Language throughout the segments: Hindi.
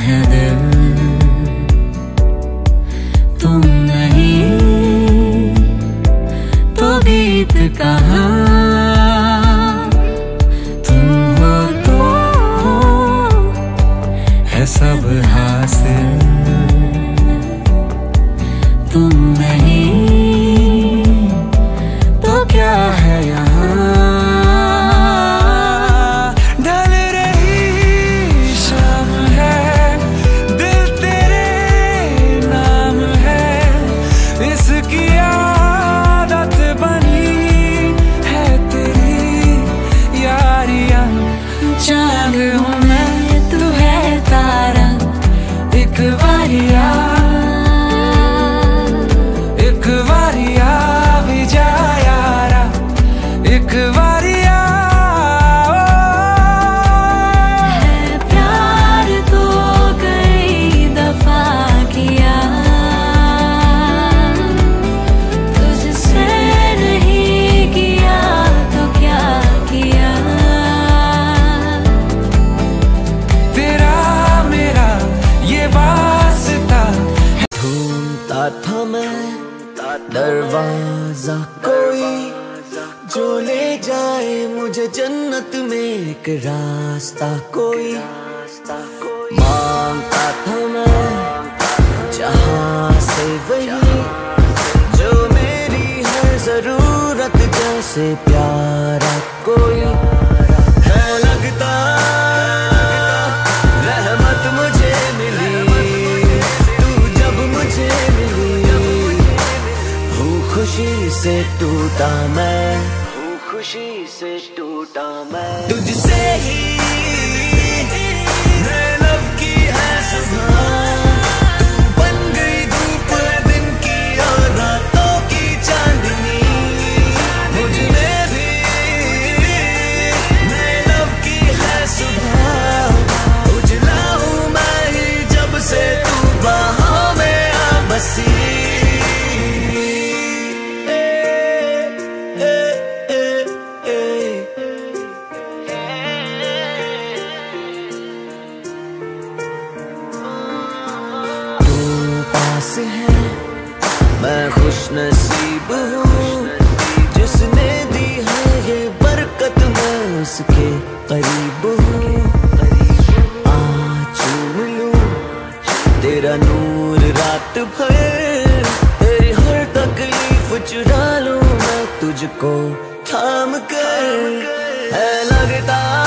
है दिल लगाए मुझे जन्नत में एक रास्ता कोई। माँगता था मैं जहाँ से वही, जो मेरी है ज़रूरत जैसे प्यारा कोई। है लगता, रहमत मुझे तू जब मुझे खुशी से टूटा मैं। खुशी से टूटा मैं। तुझसे ही तकलीफ़ चुरा लू मैं तुझको थाम कर, थाम कर। लगता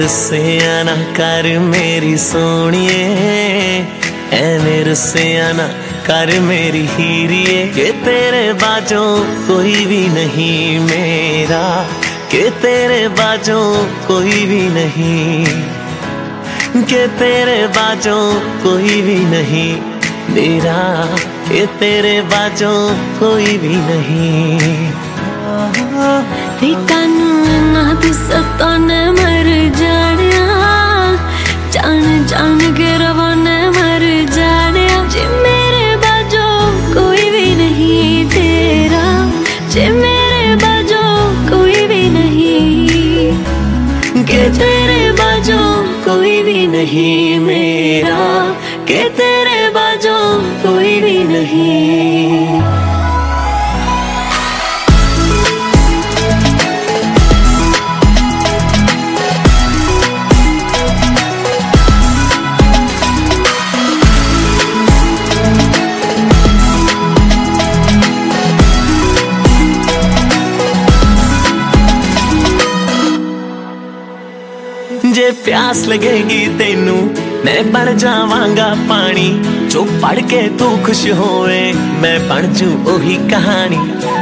मेरे से आना कर मेरी सोनिए। ऐ मेरे से आना कर मेरी हीरिए। के तेरे बाजों कोई भी नहीं मेरा। के तेरे बाजों कोई भी नहीं। के तेरे बाजों कोई भी नहीं मेरा। के तेरे बाजों कोई भी नहीं। ਨੀ ਕਾਨੂੰ ਨਾ ਤੂੰ ਸਤਾਨੇ ਮਰ ਜਾਣਿਆ ਜਾਣ ਜਾਣ ਕੇ ਰਵਾਨੇ ਮਰ ਜਾਣਿਆ ਜੇ ਮੇਰੇ ਬਾਜੋ ਕੋਈ ਵੀ ਨਹੀਂ ਤੇਰਾ ਜੇ ਮੇਰੇ ਬਾਜੋ ਕੋਈ ਵੀ ਨਹੀਂ ਕਿ ਤੇਰੇ ਬਾਝੋਂ ਕੋਈ ਵੀ ਨਹੀਂ ਮੇਰਾ ਕਿ ਤੇਰੇ ਬਾਝੋਂ ਕੋਈ ਵੀ ਨਹੀਂ ਪਿਆਸ ਲੱਗੇਗੀ ਤੈਨੂੰ ਮੈਂ ਬਣ ਜਾਵਾਂਗਾ ਪਾਣੀ ਜੋ ਪੜ ਕੇ ਤੂੰ ਖੁਸ਼ ਹੋਵੇ ਮੈਂ ਬਣ ਜੂ ਉਹੀ ਕਹਾਣੀ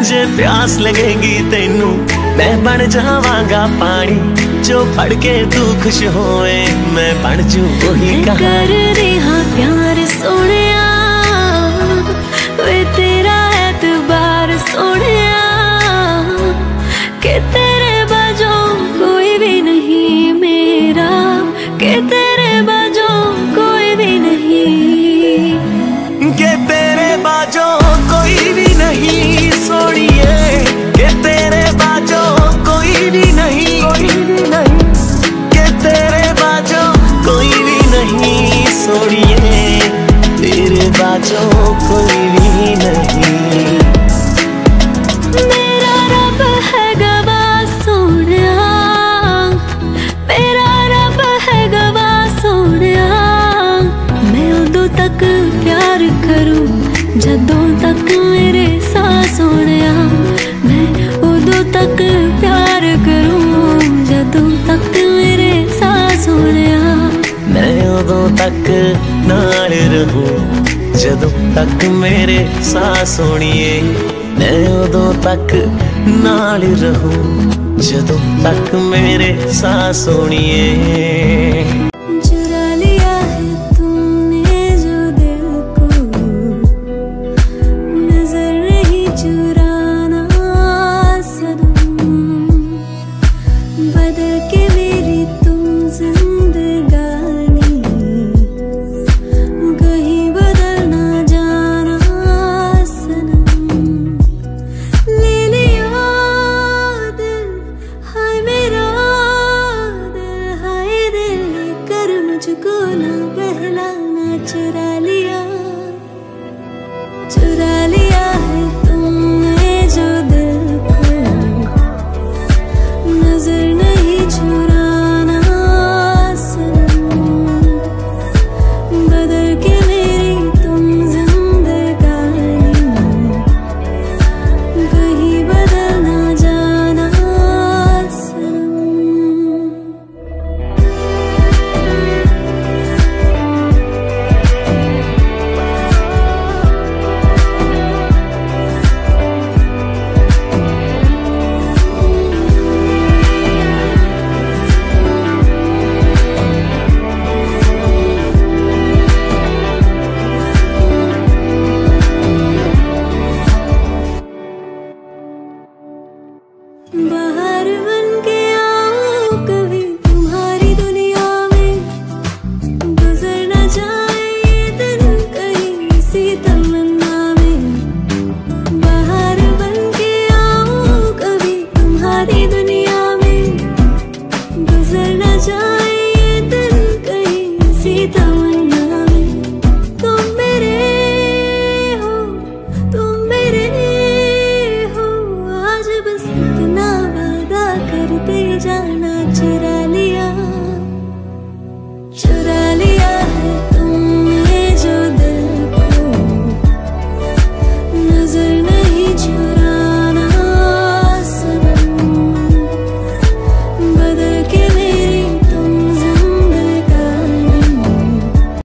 ਜੇ ਪਿਆਸ ਲੱਗੇਗੀ ਤੈਨੂੰ ਮੈਂ ਬਣ ਜਾਵਾਂਗਾ ਪਾਣੀ ਜੋ ਪੜ ਕੇ ਤੂੰ ਖੁਸ਼ ਹੋਵੇ ਮੈਂ ਬਣ ਜੂ ਉਹੀ ਕਰ ਕਹਾਣੀ ਰਿਹਾ ਪਿਆਰ ਸੋਹਣਿਆ ਵੇ ਤੇਰਾ ਐਤਬਾਰ तेरे बाजो कोई भी नहीं। के तेरे बाजो कोई भी नहीं सोड़िए के तेरे बाजो कोई भी नहीं, कोई भी नहीं। के तेरे बाजो कोई भी नहीं सोड़िए तेरे बाजो कोई ਜਦੋਂ ਤੱਕ ਮੇਰੇ ਸਾਹ ਸੋਹਣਿਆ ਮੈਂ ਉਦੋਂ ਤੱਕ ਪਿਆਰ ਕਰੂੰ ਜਦੋਂ ਤੱਕ ਮੇਰੇ ਸਾਹ ਸੋਹਣਿਆ ਮੈਂ ਉਦੋਂ ਤੱਕ ਨਾਲ ਰਹੂੰ ਜਦੋਂ ਤੱਕ ਮੇਰੇ ਸਾਹ ਸੋਹਣੀਏ ਮੈਂ ਉਦੋਂ ਤੱਕ ਨਾਲ ਰਹੂੰ ਜਦੋਂ ਤੱਕ ਮੇਰੇ ਸਾਹ ਸੋਹਣੀਏ